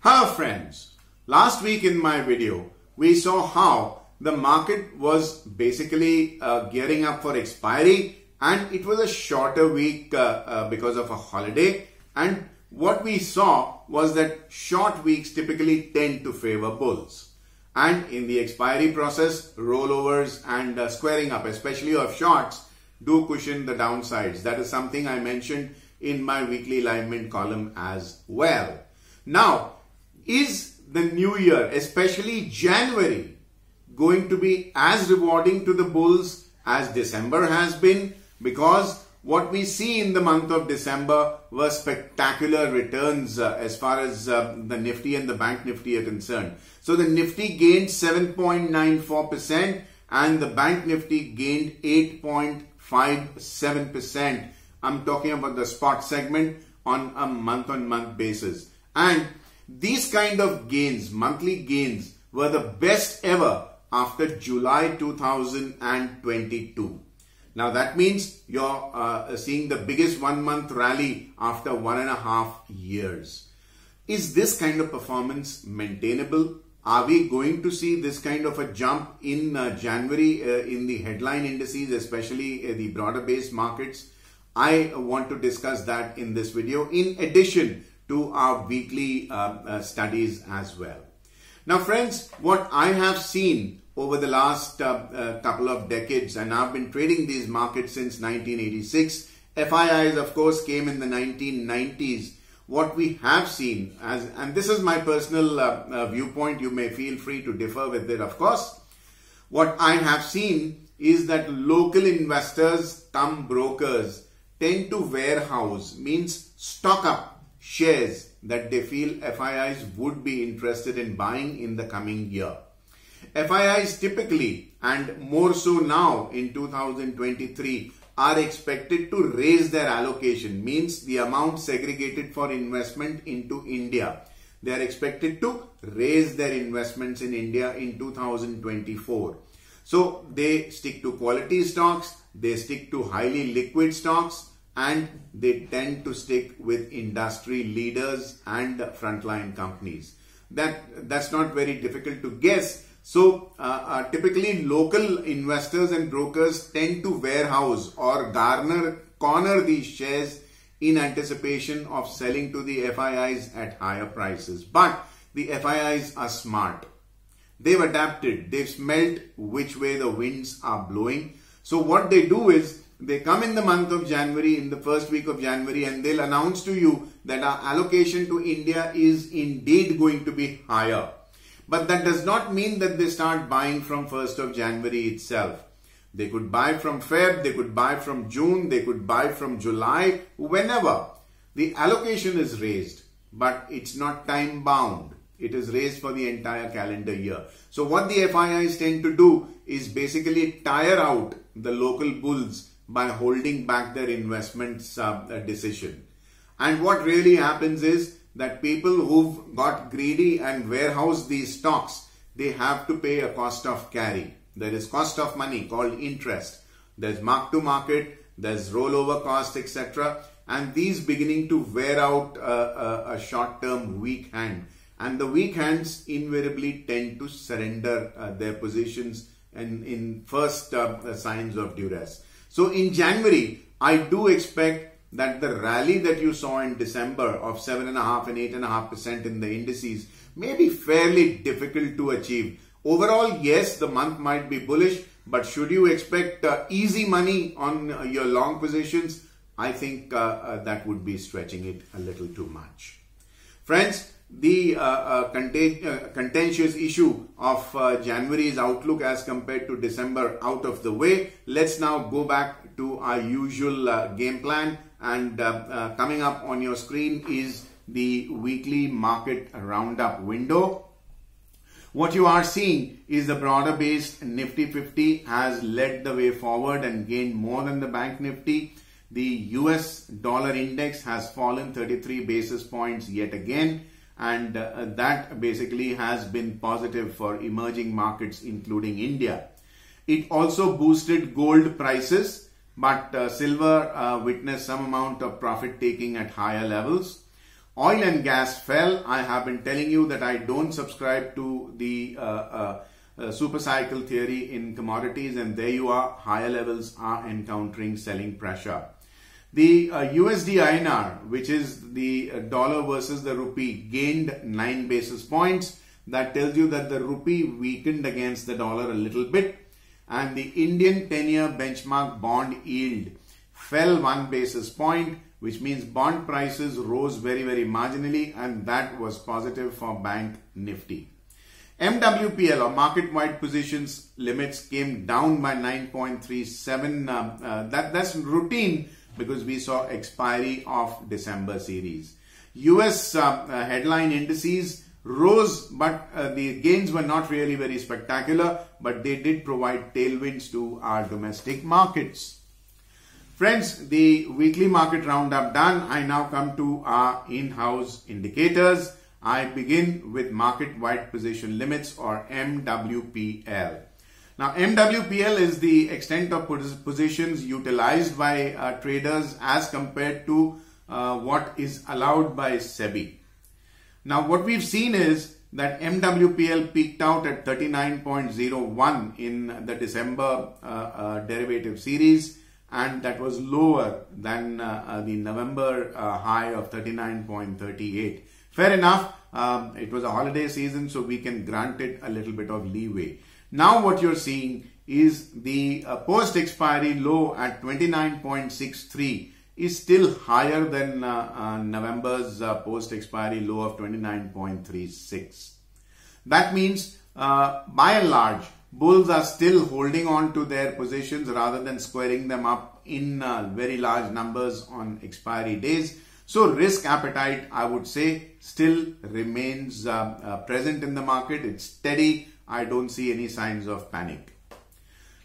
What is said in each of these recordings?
Hello friends. Last week in my video, we saw how the market was basically uh, gearing up for expiry and it was a shorter week uh, uh, because of a holiday. And what we saw was that short weeks typically tend to favor bulls. And in the expiry process rollovers and uh, squaring up especially of shorts do cushion the downsides. That is something i mentioned in my weekly alignment column as well. Now is the new year, especially January, going to be as rewarding to the bulls as December has been? Because what we see in the month of December were spectacular returns uh, as far as uh, the Nifty and the Bank Nifty are concerned. So the Nifty gained 7.94% and the Bank Nifty gained 8.57%. I'm talking about the spot segment on a month on month basis. And these kind of gains, monthly gains, were the best ever after July 2022. Now that means you're uh, seeing the biggest one month rally after one and a half years. Is this kind of performance maintainable? Are we going to see this kind of a jump in uh, January uh, in the headline indices, especially uh, the broader based markets? I want to discuss that in this video. In addition to our weekly uh, uh, studies as well. Now friends, what I have seen over the last uh, couple of decades and I've been trading these markets since 1986. FIIs of course came in the 1990s. What we have seen as, and this is my personal uh, uh, viewpoint, you may feel free to differ with it of course. What I have seen is that local investors come brokers tend to warehouse means stock up shares that they feel FIIs would be interested in buying in the coming year. FIIs typically and more so now in 2023 are expected to raise their allocation means the amount segregated for investment into India. They are expected to raise their investments in India in 2024. So they stick to quality stocks, they stick to highly liquid stocks and they tend to stick with industry leaders and frontline companies. That that's not very difficult to guess. So uh, uh, typically local investors and brokers tend to warehouse or garner corner these shares in anticipation of selling to the FIIs at higher prices. But the FIIs are smart. They've adapted. They've smelt which way the winds are blowing. So what they do is they come in the month of January, in the first week of January, and they'll announce to you that our allocation to India is indeed going to be higher. But that does not mean that they start buying from 1st of January itself. They could buy from Feb, they could buy from June, they could buy from July, whenever. The allocation is raised, but it's not time bound. It is raised for the entire calendar year. So what the FIIs tend to do is basically tire out the local bulls by holding back their investments uh, decision. And what really happens is that people who've got greedy and warehouse these stocks, they have to pay a cost of carry. There is cost of money called interest. There's mark to market, there's rollover cost, etc. And these beginning to wear out a, a, a short term weak hand. And the weak hands invariably tend to surrender uh, their positions and in first uh, signs of duress. So in January, I do expect that the rally that you saw in December of 7.5 and 8.5% in the indices may be fairly difficult to achieve. Overall, yes, the month might be bullish, but should you expect uh, easy money on uh, your long positions? I think uh, uh that would be stretching it a little too much. Friends, the uh, uh, uh, contentious issue of uh, January's outlook as compared to December out of the way. Let's now go back to our usual uh, game plan and uh, coming up on your screen is the weekly market roundup window. What you are seeing is the broader based Nifty 50 has led the way forward and gained more than the bank Nifty. The US dollar index has fallen 33 basis points yet again and uh, that basically has been positive for emerging markets including India. It also boosted gold prices but uh, silver uh, witnessed some amount of profit taking at higher levels. Oil and gas fell. I have been telling you that I don't subscribe to the uh, uh, uh, super cycle theory in commodities and there you are, higher levels are encountering selling pressure. The uh, USD INR, which is the uh, dollar versus the rupee, gained 9 basis points. That tells you that the rupee weakened against the dollar a little bit and the Indian 10-year benchmark bond yield fell 1 basis point which means bond prices rose very very marginally and that was positive for bank nifty. MWPL or market wide positions limits came down by 9.37 uh, uh, that that's routine because we saw expiry of December series. US uh, uh, headline indices rose but uh, the gains were not really very spectacular but they did provide tailwinds to our domestic markets. Friends, the weekly market roundup done. I now come to our in-house indicators. I begin with market-wide position limits or MWPL. Now, MWPL is the extent of positions utilized by uh, traders as compared to uh, what is allowed by SEBI. Now, what we've seen is that MWPL peaked out at 39.01 in the December uh, uh, derivative series and that was lower than uh, uh the November high of 39.38. Fair enough, um, it was a holiday season so we can grant it a little bit of leeway. Now what you're seeing is the uh, post-expiry low at 29.63 is still higher than uh, uh, November's uh, post-expiry low of 29.36. That means uh, by and large, bulls are still holding on to their positions rather than squaring them up in uh, very large numbers on expiry days. So risk appetite, I would say, still remains present in the market. It's steady I don't see any signs of panic.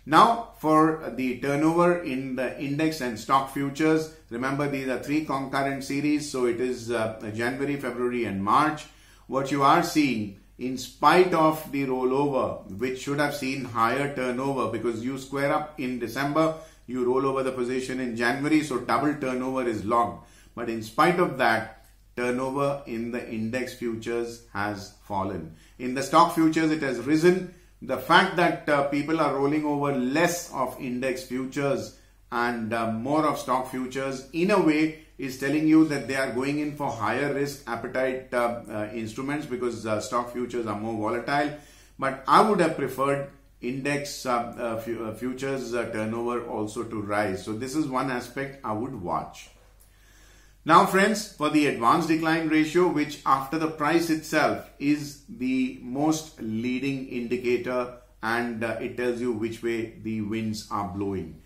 Now for the turnover in the index and stock futures, remember these are three concurrent series, so it is uh, January, February and March. What you are seeing in spite of the rollover, which should have seen higher turnover because you square up in December, you roll over the position in January, so double turnover is logged. But in spite of that, turnover in the index futures has fallen. In the stock futures, it has risen. The fact that uh, people are rolling over less of index futures and uh, more of stock futures in a way is telling you that they are going in for higher risk appetite uh, uh instruments because uh, stock futures are more volatile. But I would have preferred index uh, futures turnover also to rise. So this is one aspect I would watch. Now friends, for the advanced decline ratio, which after the price itself is the most leading indicator and uh, it tells you which way the winds are blowing.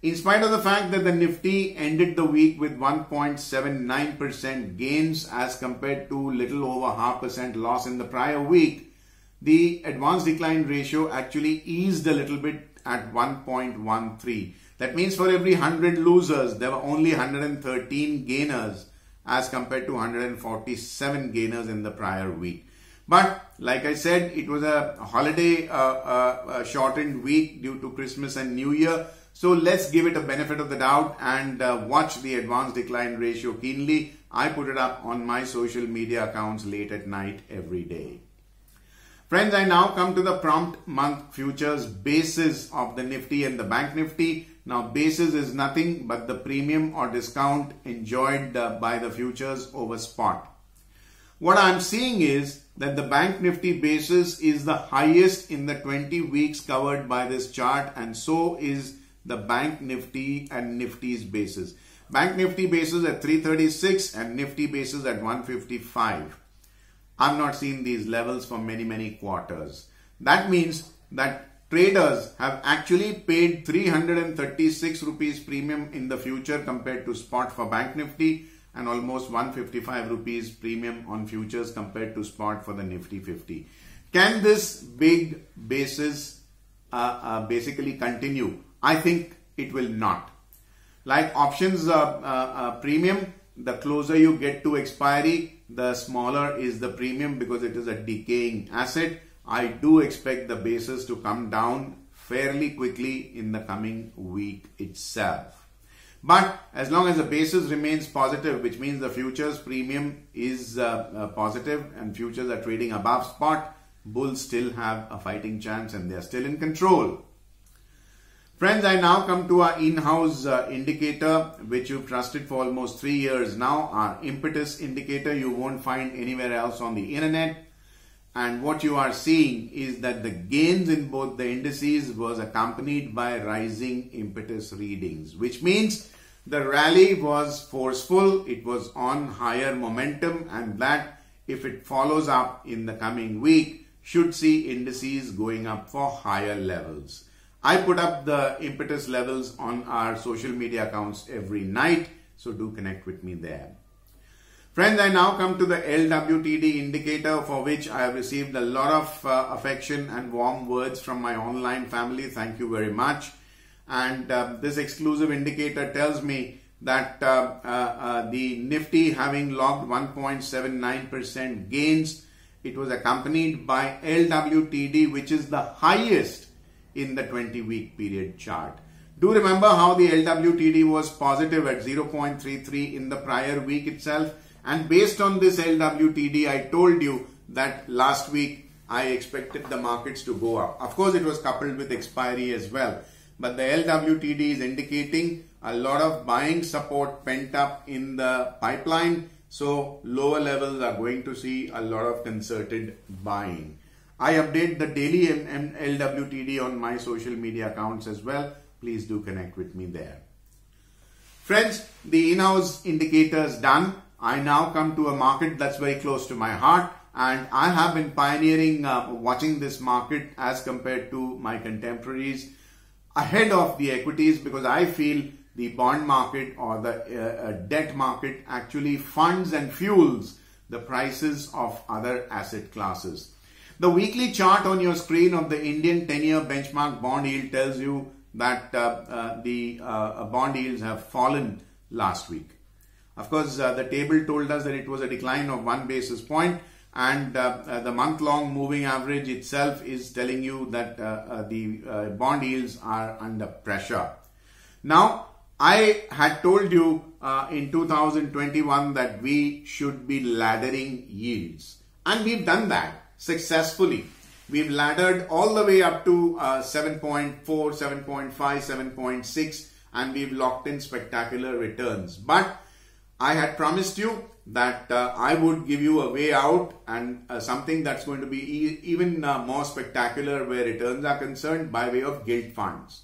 In spite of the fact that the Nifty ended the week with 1.79% gains as compared to little over half percent loss in the prior week, the advanced decline ratio actually eased a little bit at 1.13. That means for every 100 losers, there were only 113 gainers as compared to 147 gainers in the prior week. But like I said, it was a holiday uh, uh, shortened week due to Christmas and New Year. So let's give it a benefit of the doubt and uh, watch the advanced decline ratio keenly. I put it up on my social media accounts late at night every day. Friends, I now come to the prompt month futures basis of the Nifty and the Bank Nifty. Now basis is nothing but the premium or discount enjoyed uh, by the futures over spot. What I'm seeing is that the bank nifty basis is the highest in the 20 weeks covered by this chart and so is the bank nifty and nifty's basis. Bank nifty basis at 336 and nifty basis at 155. I'm not seeing these levels for many many quarters. That means that traders have actually paid 336 rupees premium in the future compared to spot for Bank Nifty and almost 155 rupees premium on futures compared to spot for the Nifty 50. Can this big basis uh, uh, basically continue? I think it will not. Like options uh, uh, premium, the closer you get to expiry, the smaller is the premium because it is a decaying asset I do expect the basis to come down fairly quickly in the coming week itself. But as long as the basis remains positive, which means the futures premium is uh, uh, positive and futures are trading above spot, bulls still have a fighting chance and they are still in control. Friends, I now come to our in-house uh, indicator, which you've trusted for almost three years now. Our impetus indicator you won't find anywhere else on the internet. And what you are seeing is that the gains in both the indices was accompanied by rising impetus readings, which means the rally was forceful, it was on higher momentum, and that if it follows up in the coming week, should see indices going up for higher levels. I put up the impetus levels on our social media accounts every night, so do connect with me there. Friends, I now come to the LWTD indicator for which I have received a lot of uh, affection and warm words from my online family. Thank you very much. And uh, this exclusive indicator tells me that uh, uh, uh the Nifty having logged 1.79% gains, it was accompanied by LWTD, which is the highest in the 20 week period chart. Do remember how the LWTD was positive at 0.33 in the prior week itself and based on this LWTD, I told you that last week I expected the markets to go up. Of course, it was coupled with expiry as well. But the LWTD is indicating a lot of buying support pent up in the pipeline. So lower levels are going to see a lot of concerted buying. I update the daily LWTD on my social media accounts as well. Please do connect with me there. Friends, the in-house indicators done. I now come to a market that's very close to my heart and I have been pioneering uh, watching this market as compared to my contemporaries ahead of the equities because I feel the bond market or the uh, uh, debt market actually funds and fuels the prices of other asset classes. The weekly chart on your screen of the Indian 10-year benchmark bond yield tells you that uh, uh, the uh, bond yields have fallen last week. Of course, uh, the table told us that it was a decline of one basis point and uh, uh, the month-long moving average itself is telling you that uh, uh, the uh, bond yields are under pressure. Now, I had told you in 2021 that we should be laddering yields and we've done that successfully. We've laddered all the way up to 7.4, 7.5, 7.6 and we've locked in spectacular returns. But I had promised you that uh, I would give you a way out and uh, something that's going to be e even uh, more spectacular where returns are concerned by way of gilt funds.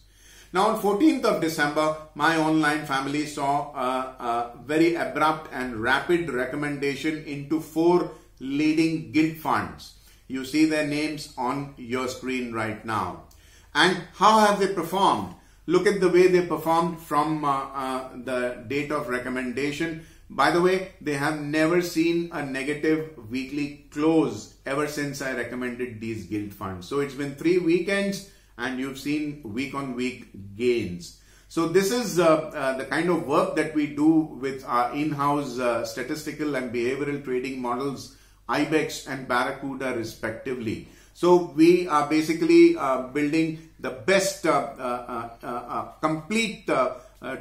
Now on 14th of December, my online family saw a, a very abrupt and rapid recommendation into four leading gilt funds. You see their names on your screen right now. And how have they performed? Look at the way they performed from uh, uh, the date of recommendation. By the way, they have never seen a negative weekly close ever since I recommended these gilt funds. So it's been three weekends and you've seen week on week gains. So this is uh, uh, the kind of work that we do with our in-house uh, statistical and behavioral trading models, IBEX and Barracuda respectively. So we are basically uh, building the best uh, uh, complete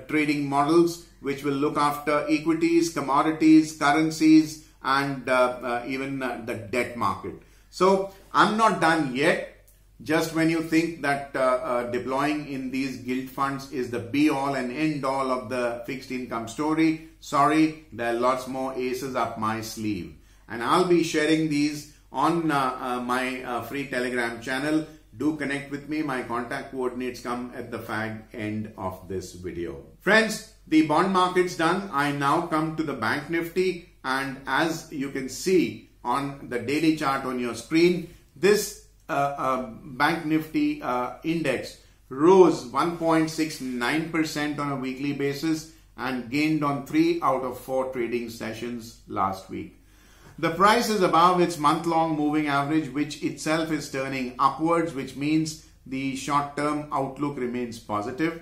trading models which will look after equities, commodities, currencies and even the debt market. So I'm not done yet. Just when you think that uh, uh, deploying in these gilt funds is the be all and end all of the fixed income story, sorry, there are lots more aces up my sleeve. And I'll be sharing these on uh, uh, my uh, free telegram channel. Do connect with me. My contact coordinates come at the fag end of this video. Friends the bond market's done. I now come to the bank nifty. And as you can see on the daily chart on your screen this uh, uh, bank nifty uh, index rose 1.69% on a weekly basis and gained on 3 out of 4 trading sessions last week the price is above its month-long moving average, which itself is turning upwards, which means the short-term outlook remains positive.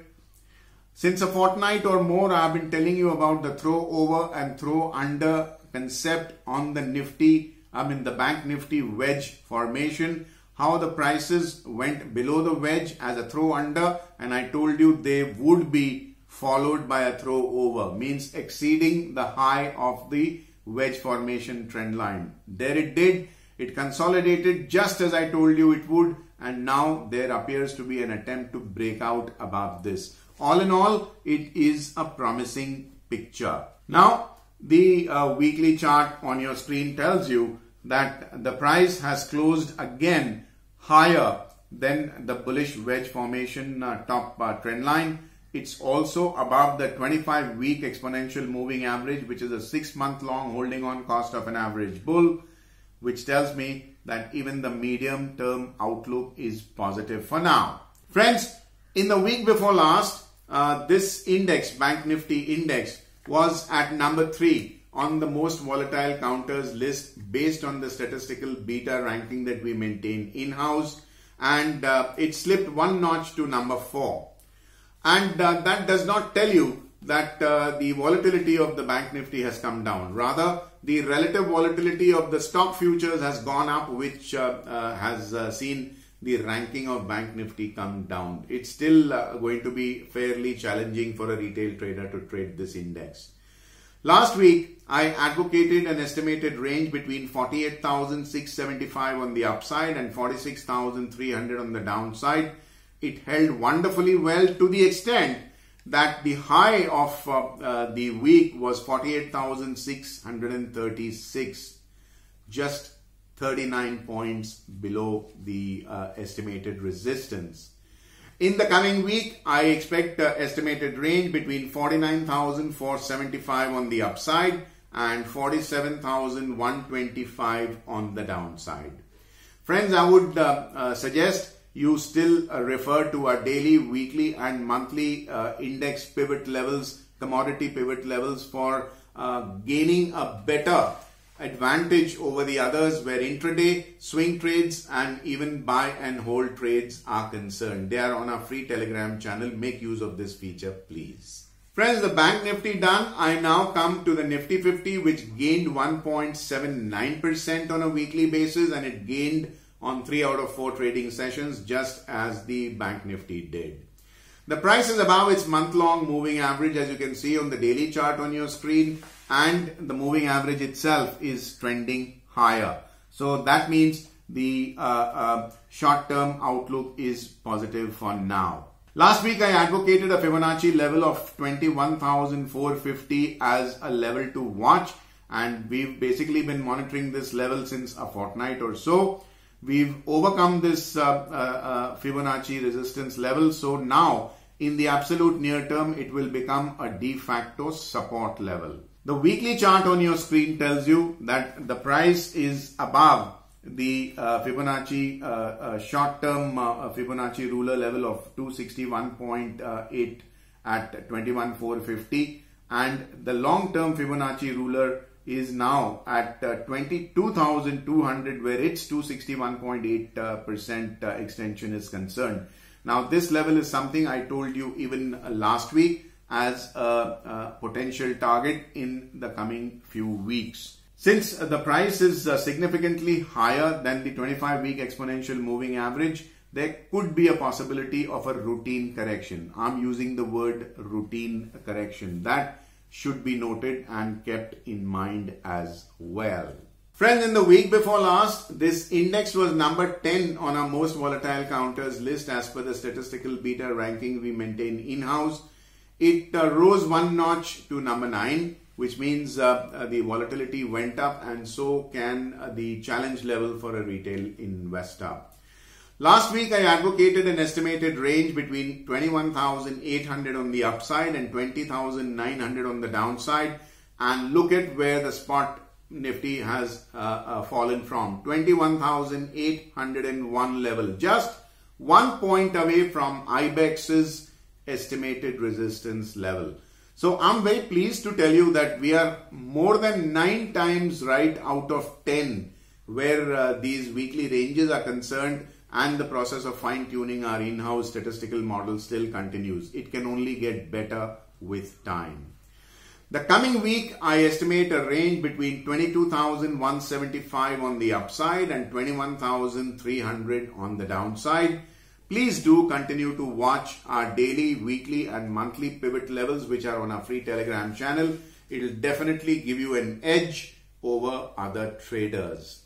Since a fortnight or more, I've been telling you about the throw over and throw under concept on the Nifty, I mean the Bank Nifty wedge formation, how the prices went below the wedge as a throw under and I told you they would be followed by a throw over means exceeding the high of the wedge formation trend line. There it did. It consolidated just as I told you it would and now there appears to be an attempt to break out above this. All in all, it is a promising picture. Now, the uh, weekly chart on your screen tells you that the price has closed again higher than the bullish wedge formation uh, top uh, trend line. It's also above the 25 week exponential moving average, which is a six month long holding on cost of an average bull, which tells me that even the medium term outlook is positive for now. Friends, in the week before last, uh, this index, Bank Nifty index, was at number three on the most volatile counters list based on the statistical beta ranking that we maintain in-house and uh, it slipped one notch to number four. And uh, that does not tell you that uh, the volatility of the bank nifty has come down. Rather, the relative volatility of the stock futures has gone up, which uh, uh, has uh, seen the ranking of bank nifty come down. It's still uh, going to be fairly challenging for a retail trader to trade this index. Last week, I advocated an estimated range between 48,675 on the upside and 46,300 on the downside. It held wonderfully well to the extent that the high of uh, uh, the week was 48,636, just 39 points below the uh, estimated resistance. In the coming week, I expect the estimated range between 49,475 on the upside and 47,125 on the downside. Friends, I would uh, uh, suggest you still uh, refer to our daily, weekly and monthly uh, index pivot levels, commodity pivot levels for uh, gaining a better advantage over the others where intraday, swing trades and even buy and hold trades are concerned. They are on our free telegram channel. Make use of this feature please. Friends, the bank nifty done. I now come to the nifty 50 which gained 1.79% on a weekly basis and it gained on 3 out of 4 trading sessions just as the bank nifty did. The price is above its month-long moving average as you can see on the daily chart on your screen and the moving average itself is trending higher. So that means the uh, uh, short-term outlook is positive for now. Last week I advocated a Fibonacci level of 21,450 as a level to watch and we've basically been monitoring this level since a fortnight or so. We've overcome this uh, uh, uh, Fibonacci resistance level. So now in the absolute near term, it will become a de facto support level. The weekly chart on your screen tells you that the price is above the uh, Fibonacci uh, uh, short-term Fibonacci ruler level of 261.8 at 21,450 and the long-term Fibonacci ruler is now at uh, 22,200 where its 261.8% uh, uh, extension is concerned. Now this level is something I told you even uh, last week as a, a, potential target in the coming few weeks. Since the price is uh, significantly higher than the 25 week exponential moving average, there could be a possibility of a routine correction. I'm using the word routine correction. That should be noted and kept in mind as well. Friends, in the week before last, this index was number 10 on our most volatile counters list as per the statistical beta ranking we maintain in-house. It uh, rose one notch to number 9, which means uh, uh, the volatility went up and so can uh, the challenge level for a retail investor. Last week, I advocated an estimated range between 21,800 on the upside and 20,900 on the downside. And look at where the spot Nifty has uh, uh, fallen from 21,801 level, just one point away from IBEX's estimated resistance level. So I'm very pleased to tell you that we are more than nine times right out of 10 where uh, these weekly ranges are concerned and the process of fine tuning our in-house statistical model still continues. It can only get better with time. The coming week, I estimate a range between 22,175 on the upside and 21,300 on the downside. Please do continue to watch our daily, weekly and monthly pivot levels which are on our free telegram channel. It will definitely give you an edge over other traders.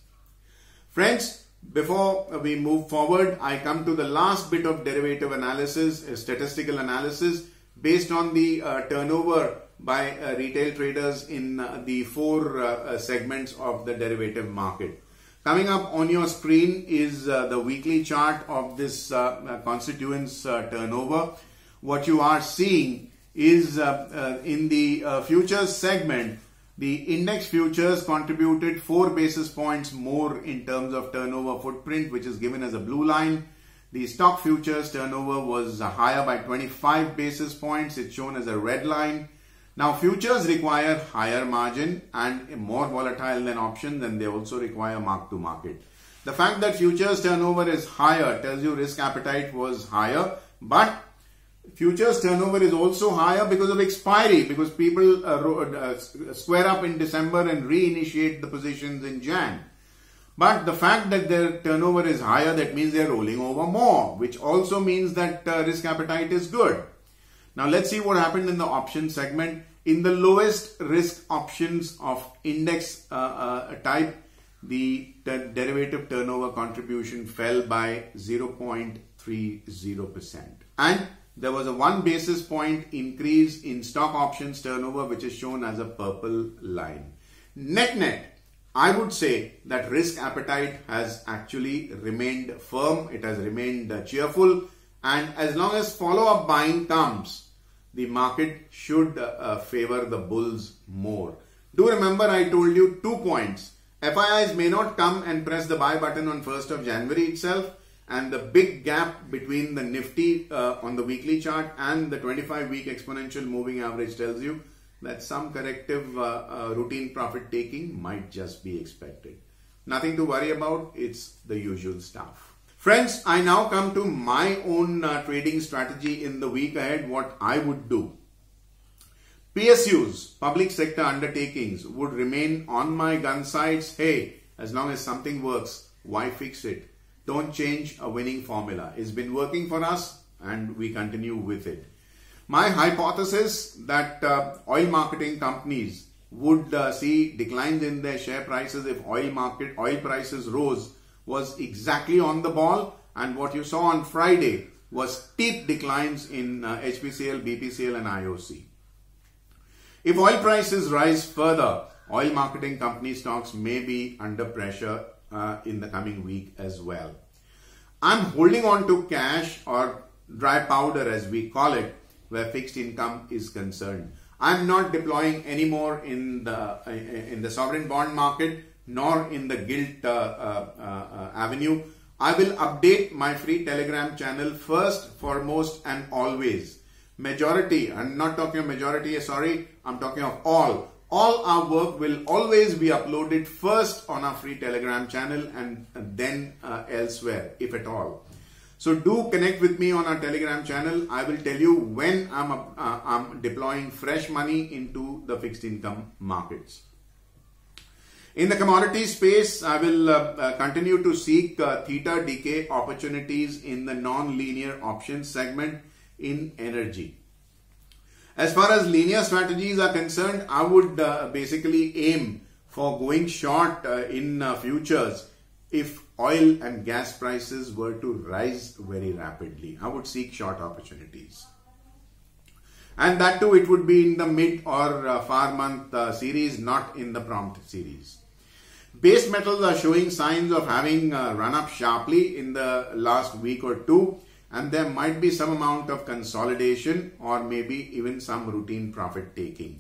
Friends, before we move forward, I come to the last bit of derivative analysis, statistical analysis based on the uh, turnover by uh, retail traders in uh, the four uh, segments of the derivative market. Coming up on your screen is uh, the weekly chart of this uh, constituents turnover. What you are seeing is in the futures segment, the index futures contributed 4 basis points more in terms of turnover footprint, which is given as a blue line. The stock futures turnover was higher by 25 basis points. It's shown as a red line. Now futures require higher margin and more volatile than options and they also require mark to market. The fact that futures turnover is higher tells you risk appetite was higher but futures turnover is also higher because of expiry because people uh, uh, square up in December and reinitiate the positions in Jan. But the fact that their turnover is higher that means they're rolling over more which also means that uh, risk appetite is good. Now let's see what happened in the option segment. In the lowest risk options of index uh, uh, type, the derivative turnover contribution fell by 0.30%. And there was a one basis point increase in stock options turnover, which is shown as a purple line. Net net, I would say that risk appetite has actually remained firm. It has remained cheerful. And as long as follow up buying comes, the market should uh, favor the bulls more. Do remember I told you two points. FIIs may not come and press the buy button on 1st of January itself and the big gap between the Nifty uh, on the weekly chart and the 25 week exponential moving average tells you that some corrective uh, uh, routine profit taking might just be expected. Nothing to worry about, it's the usual stuff. Friends, I now come to my own uh, trading strategy in the week ahead, what I would do. PSUs, public sector undertakings, would remain on my gun sights. Hey, as long as something works, why fix it? Don't change a winning formula. It's been working for us and we continue with it. My hypothesis that uh, oil marketing companies would uh, see declines in their share prices if oil market oil prices rose was exactly on the ball and what you saw on Friday was steep declines in uh, HPCL, BPCL and IOC. If oil prices rise further, oil marketing company stocks may be under pressure uh, in the coming week as well. I'm holding on to cash or dry powder as we call it where fixed income is concerned. I'm not deploying anymore in the uh, in the sovereign bond market nor in the gilt uh, uh, uh, avenue. I will update my free telegram channel first, foremost and always. Majority, I'm not talking of majority, sorry, I'm talking of all. All our work will always be uploaded first on our free telegram channel and then uh, elsewhere, if at all. So do connect with me on our telegram channel. I will tell you when I'm, uh, I'm deploying fresh money into the fixed income markets. In the commodity space, I will uh, uh, continue to seek uh, theta decay opportunities in the non-linear options segment in energy. As far as linear strategies are concerned, I would uh, basically aim for going short uh, in uh, futures if oil and gas prices were to rise very rapidly. I would seek short opportunities. And that too, it would be in the mid or far month series, not in the prompt series. Base metals are showing signs of having uh, run up sharply in the last week or two and there might be some amount of consolidation or maybe even some routine profit taking.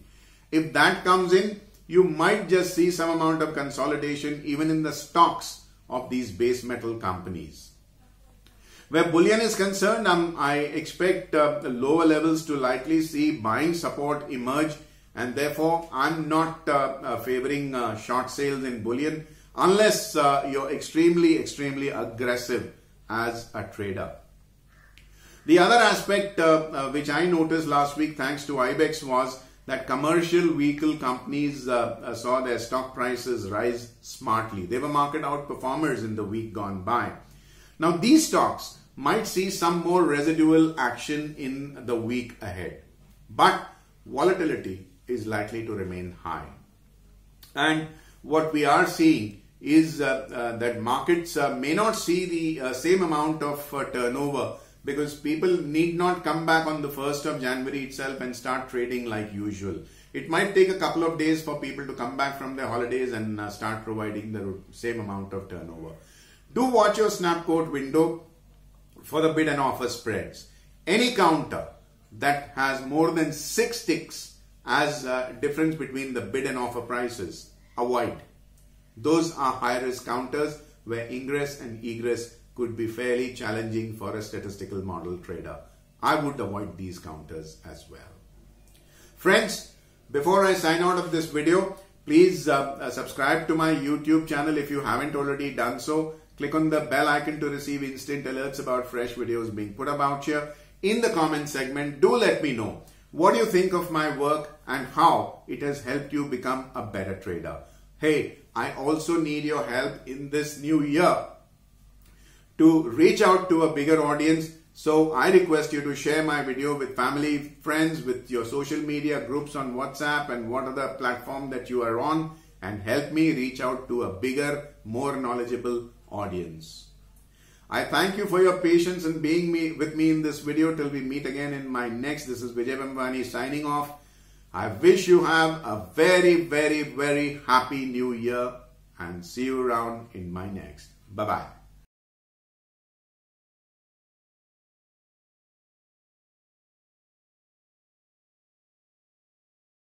If that comes in, you might just see some amount of consolidation even in the stocks of these base metal companies. Where bullion is concerned, um, I expect uh, the lower levels to likely see buying support emerge and therefore I'm not uh, uh, favoring uh, short sales in bullion unless uh, you're extremely, extremely aggressive as a trader. The other aspect uh, uh, which I noticed last week thanks to IBEX was that commercial vehicle companies saw their stock prices rise smartly. They were market outperformers in the week gone by. Now these stocks might see some more residual action in the week ahead. But volatility is likely to remain high. And what we are seeing is uh, uh, that markets uh, may not see the uh, same amount of uh, turnover because people need not come back on the 1st of January itself and start trading like usual. It might take a couple of days for people to come back from their holidays and uh, start providing the same amount of turnover. Do watch your snapquote window for the bid and offer spreads. Any counter that has more than six ticks as a difference between the bid and offer prices, avoid. Those are high risk counters where ingress and egress could be fairly challenging for a statistical model trader. I would avoid these counters as well. Friends, before I sign out of this video, please uh, uh, subscribe to my YouTube channel if you haven't already done so. Click on the bell icon to receive instant alerts about fresh videos being put about here. In the comment segment, do let me know what you think of my work and how it has helped you become a better trader. Hey, I also need your help in this new year to reach out to a bigger audience. So I request you to share my video with family, friends, with your social media groups on WhatsApp and what other platform that you are on and help me reach out to a bigger, more knowledgeable audience. I thank you for your patience and being me, with me in this video till we meet again in my next. This is Vijay Bhambwani signing off. I wish you have a very, very, very happy new year and see you around in my next. Bye bye.